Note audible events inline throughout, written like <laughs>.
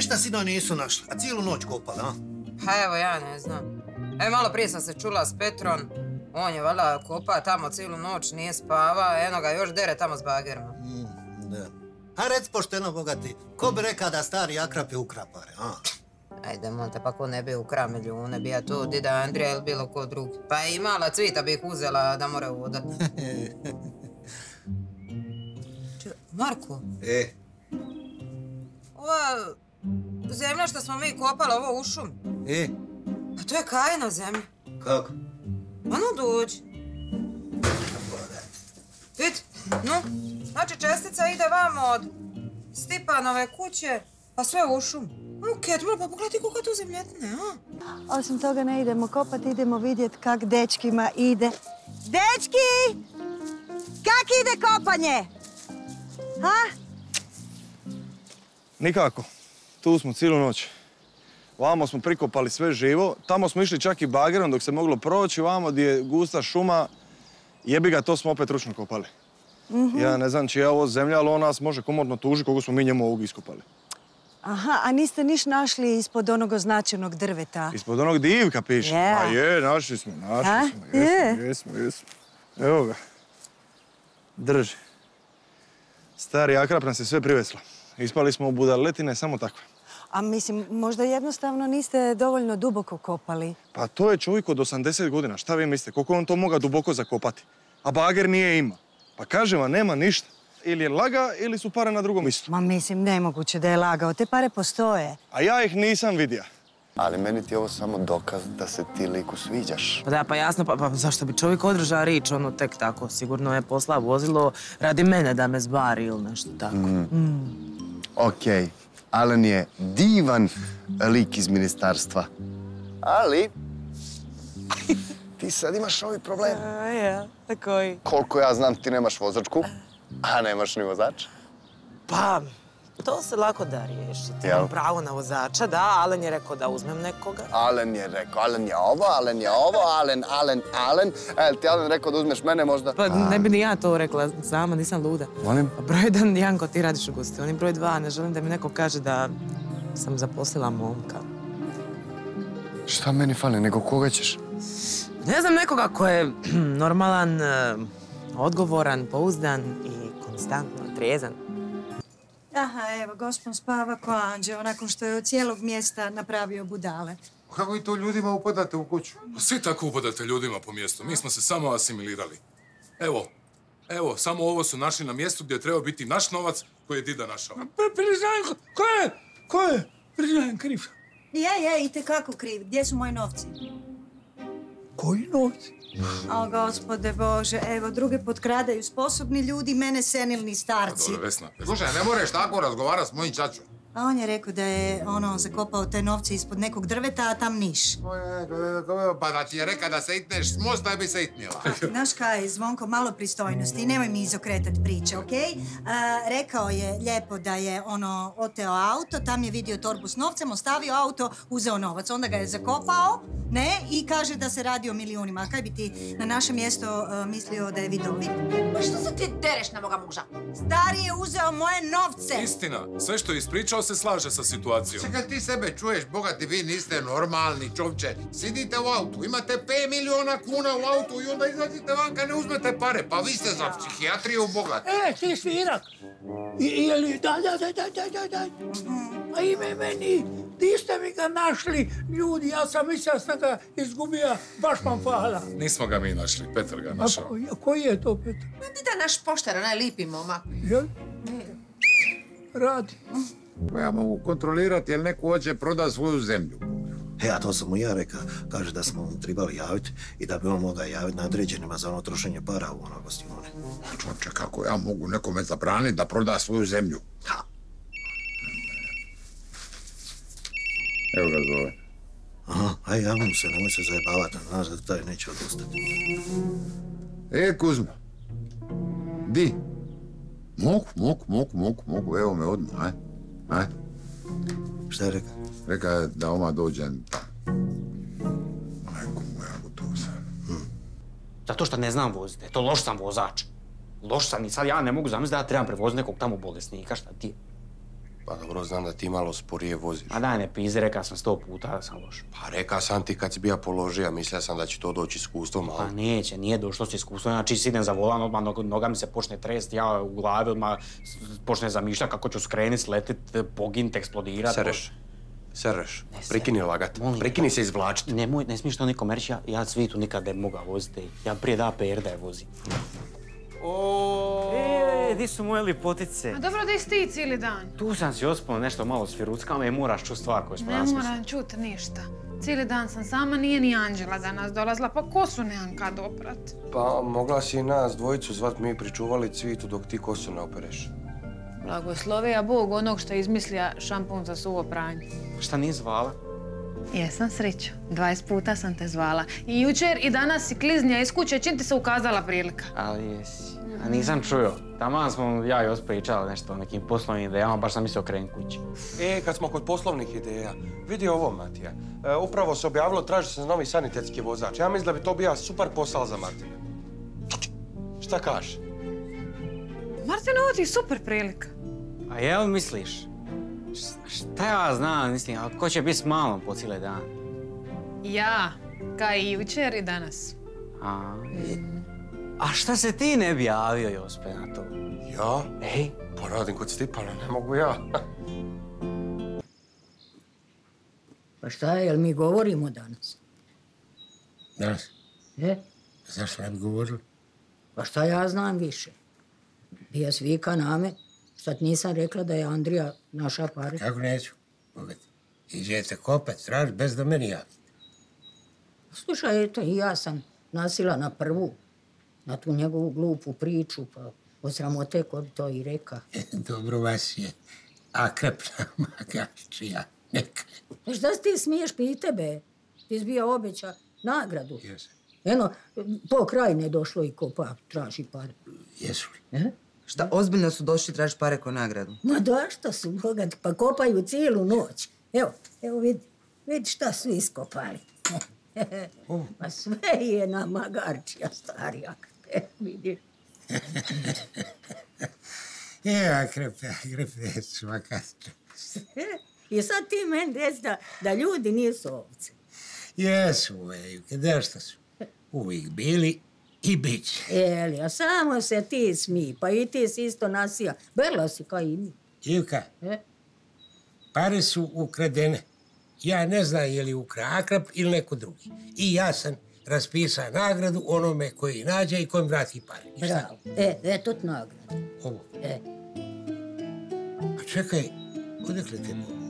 ništa sino nisu našli, a cijelu noć kopali, a? Pa evo, ja ne znam. E, malo prije sam se čula s Petrom. On je valjda kopa tamo cijelu noć, nije spava. Eno ga još dere tamo s bagerima. Mm, da. A rec pošteno, bogati, ko bi rekao da stari akrap je ukrapare, a? Ajde, monte, pa ko ne bi ukra milijune, bi ja tu dida Andrija ili bilo ko drugi. Pa i mala cvita bi ih uzela da more vodat. <laughs> Marko, E, ova zemlja što smo mi kopali, ovo u šumi, e, pa to je Kajina zemlja. kako? Ma no dođi. Vid, no, znači čestica ide vamo od Stipanove kuće, pa sve u šum. Ok, dobro, pa pogledaj koliko je tu zemljetine, a? Osim toga ne idemo kopati, idemo vidjeti kak dečkima ide. Dečki! Kak ide kopanje? Ha? Nikako. Tu smo cijelu noć. Vamo smo prikopali sve živo. Tamo smo išli čak i bagerom dok se moglo proći. Vamo gdje je gusta šuma. Jebi ga, to smo opet ručno kopali. Ja ne znam čija je ovo zemlja, ali on nas može komodno tuži koliko smo mi njemu ovog iskopali. Aha, a niste niš našli ispod onog označenog drveta? Ispod onog divka piše. A je, našli smo, našli A? smo. Jesmo, Je. jesmo, jesmo. Evo ga. Drži. Stari akrap nas je sve privesla. Ispali smo u budaletine samo takve. A mislim, možda jednostavno niste dovoljno duboko kopali. Pa to je čovjek od 80 godina. Šta vi mislite? Koliko on to moga duboko zakopati? A bager nije ima. Pa kaže vam, nema ništa. Ili je laga ili su pare na drugom mjestu. Ma mislim, nemoguće da je lagao. Te pare postoje. A ja ih nisam vidio. Ali meni ti je ovo samo dokaz da se ti liku sviđaš. Pa da, pa jasno, pa, pa zašto bi čovjek održao rič, ono tek tako, sigurno je poslao vozilo radi mene da me zbari ili nešto tako. Okej, Alen je divan lik iz ministarstva. Ali, ti sad imaš novi problem. Ja, koji? Koliko ja znam, ti nemaš vozačku, a nemaš ni vozača. Pa, to se lako da riješiti. Jel? Pravo na vozača, da, Alen je rekao da uzmem nekoga. Alen je rekao, Alen je ovo, Alen je ovo, Alen, Alen, Alen. E, jel ti Alen rekao da uzmeš mene možda? Pa ne bi ni ja to rekla sama, nisam luda. Molim? Broj jedan, Janko, ti radiš u gostiloni. Broj dva, ne želim da mi neko kaže da sam zaposlila momka. Šta meni fali, nego koga ćeš? Ne znam nekoga ko je <clears throat> normalan, eh, odgovoran, pouzdan i konstantno trijezan. Aha, evo, gospon spava ko anđeo, nakon što je od cijelog mjesta napravio budale. Kako vi to ljudima upadate u kuću? Pa Svi tako upadate ljudima po mjestu. Mi smo se samo asimilirali. Evo, evo, samo ovo su našli na mjestu gdje je trebao biti naš novac koji je Dida našao. Priznajem, ko je? Ko je? Priznajem kriv. Je, je, itekako kriv. Gdje su moji novci? Koji novci? O, gospode Bože, evo, druge potkradaju sposobni ljudi, mene senilni starci. Dobro, Vesna. Vesna. Slušaj, ne moraš tako razgovarati s mojim čačom. A on je rekao da je, ono, zakopao te novce ispod nekog drveta, a tam niš. Pa da ti je reka da se itneš s mosta, bi se itnila. <laughs> Znaš kaj, Zvonko, malo pristojnosti, nemoj mi izokretat priče, okej? A, rekao je lijepo da je, ono, oteo auto, tam je vidio torbu s novcem, ostavio auto, uzeo novac, onda ga je zakopao, ne, i kaže da se radi o milijunima. A kaj bi ti na naše mjesto a, mislio da je vidovit? Pa što se ti dereš na moga muža? Stari je uzeo moje novce! Istina, sve što je ispričao se slaže sa situacijom. Čekaj, ti sebe čuješ, bogati, vi niste normalni, čovče. Sidite u autu, imate 5 miliona kuna u autu i onda izlazite vanka, ne uzmete pare. Pa vi ste za psihijatriju bogati. E, ti svirak. I, je li, da, da, da, da, da, da, da. A ime meni, di ste mi ga našli, ljudi, ja sam mislio da sam ga izgubio, baš vam hvala. Nismo ga mi našli, Petar ga A našao. ko- koji je to, Petar? Ma ti da naš poštar, onaj lipi momak. Jel? Radi. Ja mogu kontrolirati jel neko hoće proda svoju zemlju. E, a to sam mu ja rekao. Kaže da smo mu trebali javiti i da bi on mogao javiti nadređenima za ono trošenje para u ono gostione. Čovče, kako ja mogu nekome zabraniti da proda svoju zemlju? Ha. Evo ga zove. Aha, aj javim mu se, nemoj se zajebavati, znaš da taj neće odustati. E, Kuzma. Di? Mogu, mogu, mogu, mogu, mogu, evo me odmah, aj. Aj. Šta je rekao? Reka je da oma dođe tamo. Majko moja, gotovo sam. Zato što ne znam voziti. Eto, loš sam vozač. Loš sam i sad ja ne mogu zamisliti da ja trebam prevoziti nekog tamo bolesnika, šta ti je? Pa dobro, znam da ti malo sporije voziš. Ma daj ne pizdi, rekao sam sto puta da sam loš. Pa reka sam ti kad si bija položija, mislio sam da će to doći iskustvom, Pa ali... neće, nije došlo s iskustvom, znači sidem za volan, odmah nog- noga mi se počne trest, ja u glavi odmah počne zamišljati kako ću skrenit, sletit, pogint, eksplodirat. Sereš. Sereš. Prikini lagat. Prikini se izvlačit. Nemoj, ne smiješ to nikom reći, ja, ja svitu nikad ne mogao voziti. Ja prije da PR da je vozim. E, di su moje lipotice? A dobro da ti cijeli dan. Tu sam si ospao nešto malo sviruckao me i moraš čut stvar koju smo Ne danas moram čut ništa. Cijeli dan sam sama, nije ni Anđela danas dolazila, pa kosu nemam kad oprat. Pa mogla si i nas dvojicu zvat, mi pričuvali cvitu dok ti kosu ne opereš. Blagoslovija Bog onog što je izmislija šampun za suvo pranje. Šta nije zvala? Jesam sreću, 20 puta sam te zvala. I jučer i danas si kliznija iz kuće, čim ti se ukazala prilika. Ali jesi. A nisam čuo. Taman smo ja i Os pričali nešto o nekim poslovnim idejama, baš sam mislio krenut kući. E, kad smo kod poslovnih ideja, vidi ovo, Matija. E, upravo se objavilo, traži se novi sanitetski vozač. Ja mislim da bi to bio super posao za Martina. Šta kažeš? Martin, ovo ti je super prilika. A jel misliš? Šta ja znam, mislim, a ko će biti s malom po cijeli dan? Ja, kao i jučer i danas. A, a šta se ti ne bi javio, Jospe, na to? Ja? Ej? Pa radim kod Stipana, ne mogu ja. Pa šta je, jel mi govorimo danas? Danas? E? Zašto ne bi govorili? Pa šta ja znam više? Bija svika na me, šta ti nisam rekla da je Andrija naša pare. Kako neću? Pogledaj. Iđete kopat, traž bez da meni javite. Slušaj, eto, i ja sam nasila na prvu, na tu njegovu glupu priču, pa od sramote ko bi to i reka. <laughs> Dobro vas je. A krepna <laughs> magačija. Neka. Pa šta se ti smiješ pite, be? Ti si bio obeća nagradu. Jesam. Eno, po krajine došlo i kopa, traži pare. Jesu li? E? Šta, ozbiljno su došli tražiti pare ko nagradu? Ma da, šta su bogati, pa kopaju cijelu noć. Evo, evo vidi, vidi šta su iskopali. <laughs> Ma sve je na magarčija starija. E, vidiš. <laughs> E, a krepe, krepe. <laughs> I sad ti meni reci da, da ljudi nisu ovce. Jesu, Vejke, šta su? Uvijek bili i bit će. Eli, a samo se ti smi, pa i ti si isto nasija. Berla si kao i mi. Ivka, E? pare su ukradene. Ja ne znam je li ukra Akrap ili neko drugi. I ja sam raspisao nagradu onome koji nađe i kojem vrati pare. I? Bravo. E, eto ti nagrada. Ovo. E. A čekaj, odakle te mogu?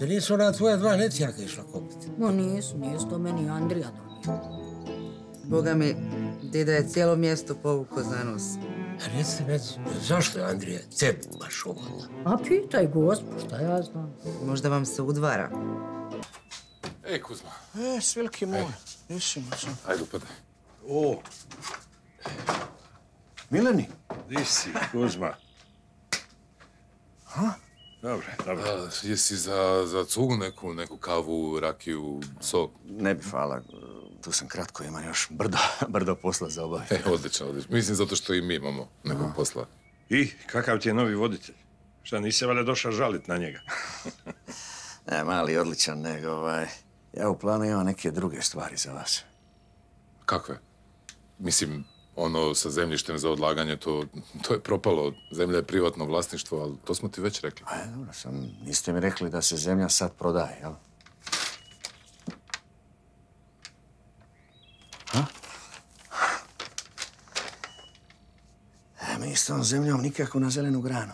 Da nisu ona tvoja dva netjaka išla kopiti? No nisu, nisu to meni Andrija donio. Boga mi, dida je cijelo mjesto povuko za nos. A recite mi, zašto je Andrija tebi baš ovo? A pitaj gospu, šta ja znam. Možda vam se udvara. Ej, Kuzma, E, svilki moj. Jesi, mačo. ajde upadaj. O, Mileni, di si, Kuzma? Ha? Dobro, dobro. A, jesi za, za cugu neku, neku kavu, rakiju, sok? Ne bi, hvala. Tu sam kratko, imam još brdo, <laughs> brdo posla za obaviti. E, odlično, odlično. Mislim zato što i mi imamo nekog posla. I, kakav ti je novi voditelj? Šta, nisi valjda došao žalit na njega? Ne, <laughs> mali, odličan, nego ovaj... Ja u planu imam neke druge stvari za vas. Kakve? Mislim, ono sa zemljištem za odlaganje, to, to je propalo. Zemlja je privatno vlasništvo, ali to smo ti već rekli. A, dobro, sam, niste mi rekli da se zemlja sad prodaje, jel? Ha? E, mi s tom zemljom nikako na zelenu granu.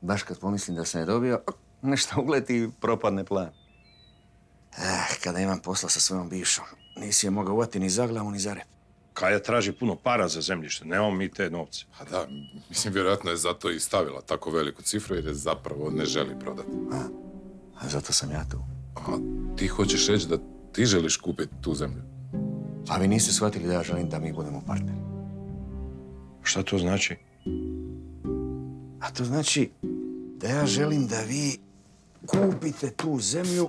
Baš kad pomislim da sam je dobio, <laughs> nešto uleti i propadne plan. Kada imam posla sa svojom bivšom, nisi je mogao uvati ni za glavu, ni za rep. Kaja traži puno para za zemljište, nemamo mi te novce. A da, mislim, vjerojatno je zato i stavila tako veliku cifru jer je zapravo ne želi prodati. A zato sam ja tu. A ti hoćeš reći da ti želiš kupiti tu zemlju? A vi niste shvatili da ja želim da mi budemo partneri. Šta to znači? A to znači da ja želim da vi kupite tu zemlju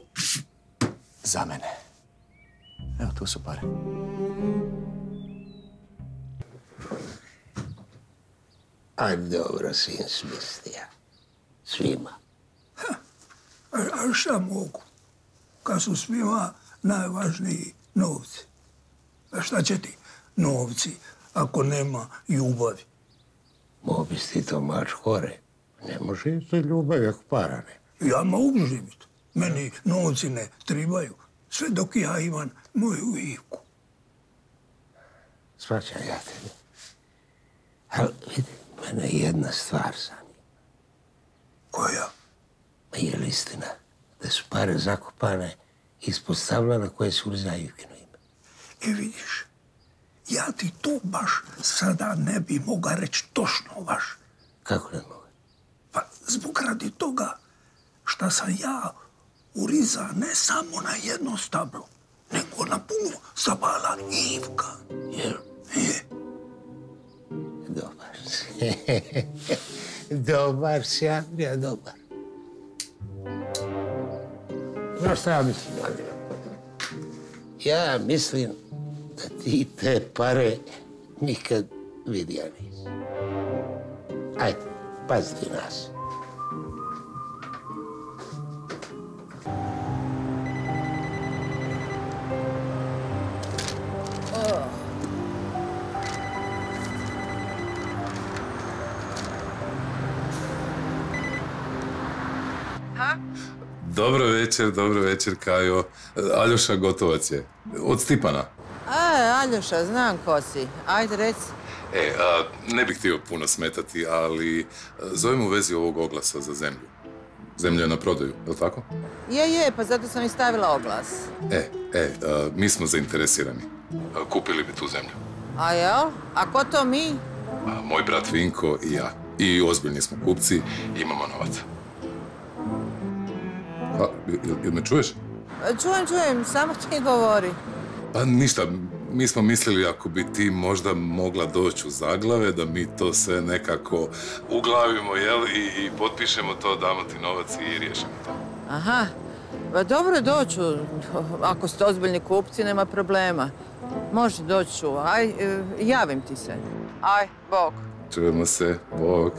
za mene. Evo, tu su pare. A dobro si im smislija. Svima. A, a šta mogu? Kad su svima najvažniji novci. A šta će ti novci ako nema ljubavi? Mogu bi ti to mač hore. Ne može to ljubav ako para ne. Ja mogu živjeti. Meni novci ne tribaju. Sve dok ja imam moju Ivku. Svačam ja tebe. Ali vidi, mene jedna stvar zanima. Koja? Ma je li istina da su pare zakopane ispod stabla na koje su za Ivkino ime? E vidiš, ja ti to baš sada ne bi mogao reći točno baš. Kako ne mogu? Pa zbog radi toga šta sam ja uriza ne samo na jedno stablo, nego na puno stabala Ivka. Jel? Je. Dobar si. <laughs> dobar si, Andrija, dobar. Znaš šta ja mislim, Andrija? Ja mislim da ti te pare nikad vidio nisi. Ajde, pazi ti nas. Dobro večer, dobro večer, Kajo. Aljoša Gotovac je. Od Stipana. E, Aljoša, znam ko si. Ajde, reci. E, a, ne bih htio puno smetati, ali e, zovem u vezi ovog oglasa za zemlju. Zemlja je na prodaju, je li tako? Je, je, pa zato sam i stavila oglas. E, e, a, mi smo zainteresirani. A, kupili bi tu zemlju. A jel? A ko to mi? A, moj brat Vinko i ja. I ozbiljni smo kupci, imamo novac. Pa, jel, me čuješ? E, Čujem, čujem, samo ti govori. Pa ništa, mi smo mislili ako bi ti možda mogla doći u zaglave, da mi to sve nekako uglavimo, jel, i, i potpišemo to, damo ti novac i riješimo to. Aha, pa dobro doću. Ako ste ozbiljni kupci, nema problema. Može doći ću. Aj, e, javim ti se. Aj, bok. Čujemo se, bok.